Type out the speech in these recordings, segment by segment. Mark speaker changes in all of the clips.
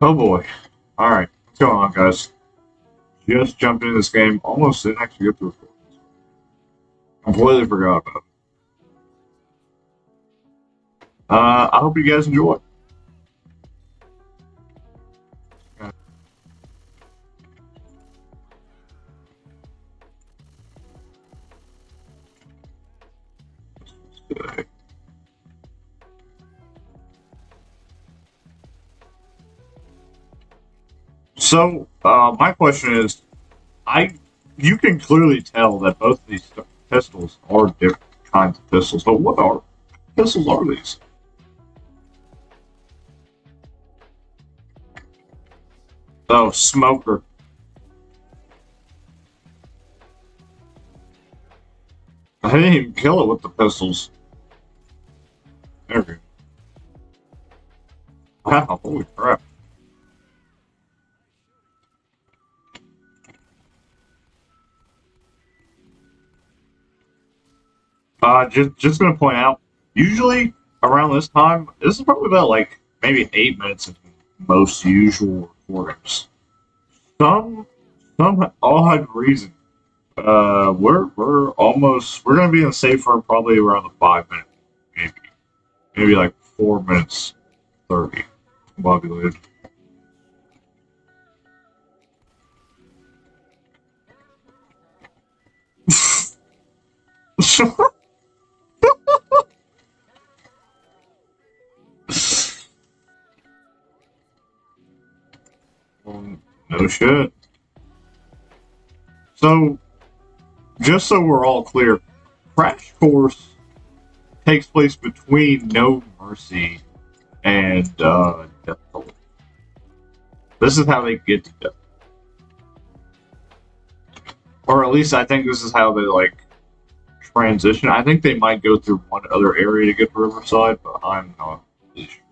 Speaker 1: Oh boy. Alright, what's going on, guys? Just jumped into this game, almost didn't actually get through it. Completely forgot about it. Uh, I hope you guys enjoy. So, uh, my question is, I you can clearly tell that both of these pistols are different kinds of pistols, but what are pistols are these? Oh, smoker. I didn't even kill it with the pistols. There we go. Wow, holy crap. Uh, just just gonna point out, usually around this time, this is probably about like maybe eight minutes of most usual recordings. Some some odd reason, uh, we're we're almost we're gonna be in safe for probably around the five minute, maybe maybe like four minutes thirty. Bobby Lid. no shit. So, just so we're all clear, Crash Course takes place between No Mercy and uh, Death Toll. This is how they get to death. Or at least I think this is how they like transition. I think they might go through one other area to get to Riverside, but I'm not really sure.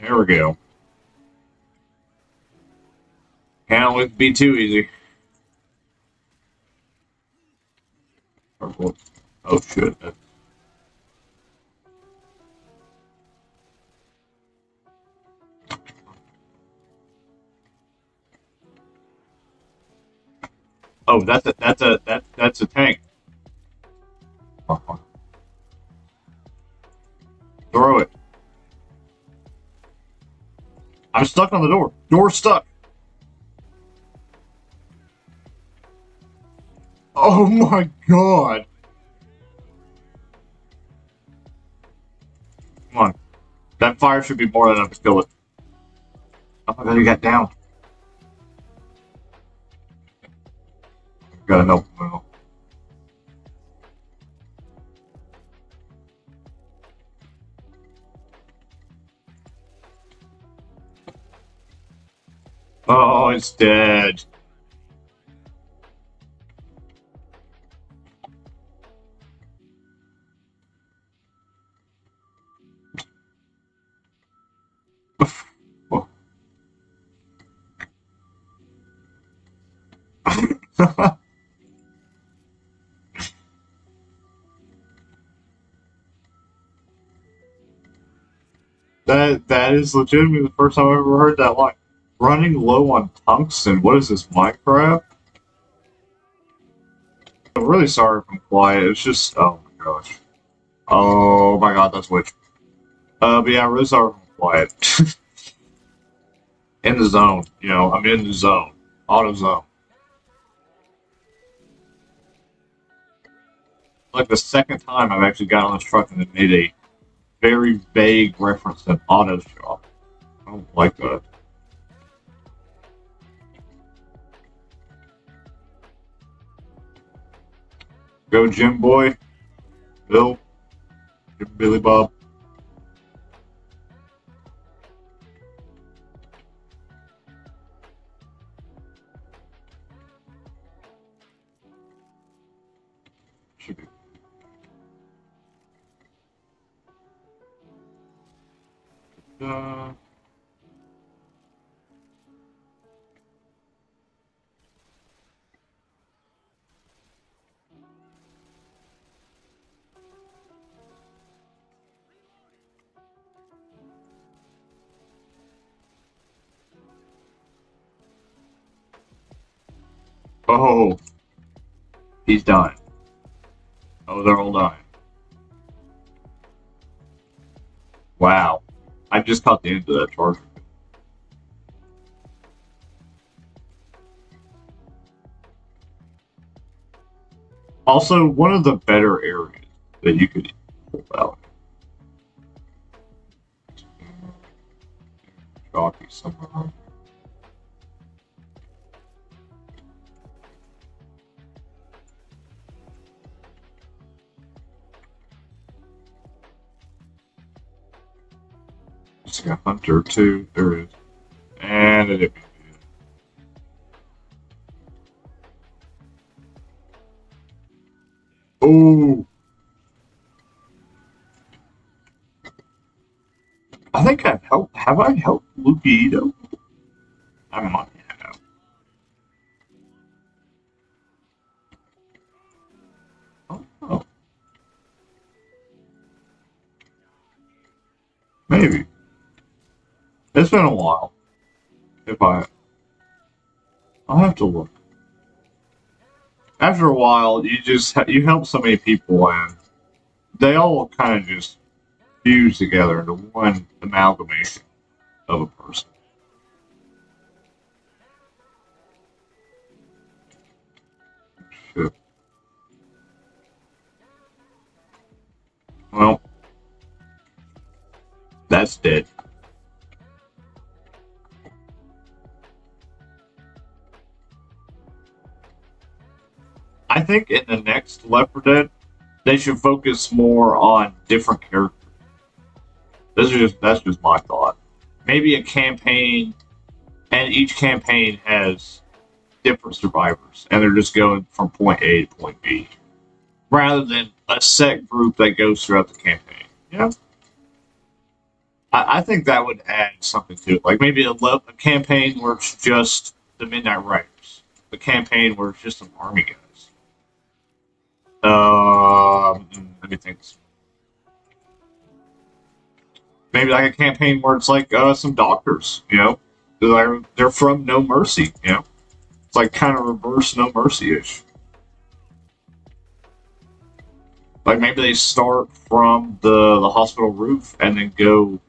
Speaker 1: There we go. Can't let it be too easy. Oh, oh shit. Oh, that's a that's a that that's a tank. I'm stuck on the door. Door stuck. Oh my god. Come on. That fire should be more than enough to kill it. Oh my god, he got down. Gotta help dead. that that is legitimately the first time I've ever heard that line. Running low on tungsten. What is this, Minecraft? I'm really sorry if I'm quiet. It's just, oh my gosh. Oh my god, that's witch. Uh, but yeah, I'm really sorry if I'm quiet. in the zone, you know, I'm in the zone. Auto zone. Like the second time I've actually got on this truck and it made a very vague reference to auto shop. I don't like that. Go Jim Boy, Bill, Jim Billy Bob. Uh, Oh, he's dying. Oh, they're all dying. Wow. I just caught the end of that charger. Also, one of the better areas that you could pull out. Jockey somewhere. Just got Hunter too. There it is. And it. Oh. I think I've helped. Have I helped Lucido? I might have. Oh. Maybe. It's been a while. If I. I'll have to look. After a while, you just you help so many people, and they all kind of just fuse together into one amalgamation of a person. Shit. Well, that's dead. I think in the next Left 4 Dead, they should focus more on different characters. This is just that's just my thought. Maybe a campaign, and each campaign has different survivors, and they're just going from point A to point B, rather than a set group that goes throughout the campaign. Yeah. I, I think that would add something to it. Like maybe a, a campaign where it's just the Midnight Riders, a campaign where it's just an army guys. Um, let me think. Maybe like a campaign where it's like uh, some doctors, you know, they're they're from No Mercy, you know, it's like kind of reverse No Mercy ish. Like maybe they start from the the hospital roof and then go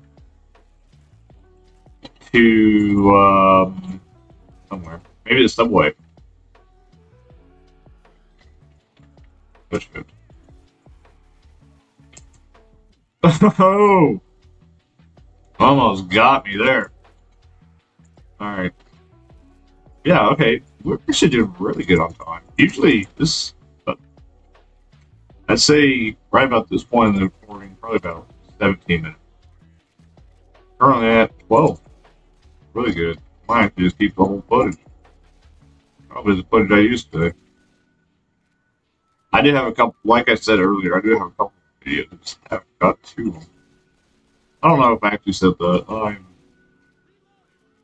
Speaker 1: to um, somewhere, maybe the subway. Push it. Oh! Almost got me there. Alright. Yeah, okay. We should do really good on time. Usually, this... Uh, I'd say right about this point in the recording, probably about 17 minutes. Currently at 12. Really good. Might have to just keep the whole footage. Probably the footage I used today. I did have a couple, like I said earlier, I do have a couple videos. I have got two. I don't know if I actually said that. Oh, I'm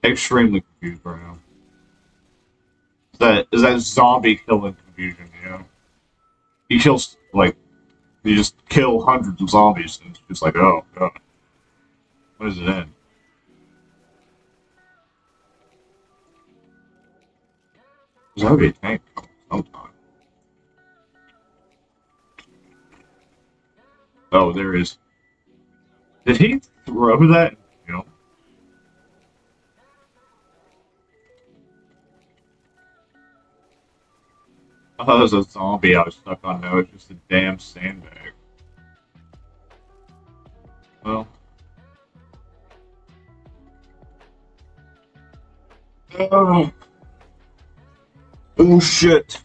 Speaker 1: extremely confused right now. Is that is that zombie killing confusion? You know, he kills like he just kill hundreds of zombies, and it's just like, oh god, when does it be a tank sometime. Oh, there is. Did he throw that? You I thought it was a zombie I was stuck on. No, it's just a damn sandbag. Well. Oh. Oh shit.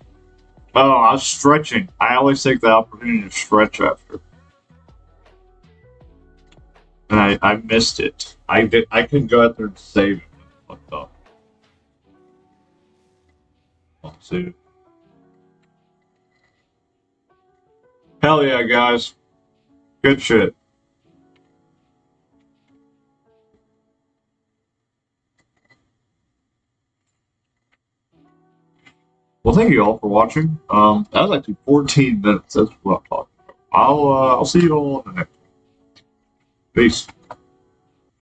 Speaker 1: Oh, I was stretching. I always take the opportunity to stretch after I, I missed it. I did. I couldn't go out there and save it. Up. Let's see. Hell yeah, guys. Good shit. Well, thank you all for watching. Um, that was actually 14 minutes. That's what I'm talking about. I'll uh, I'll see you all in the next. Peace.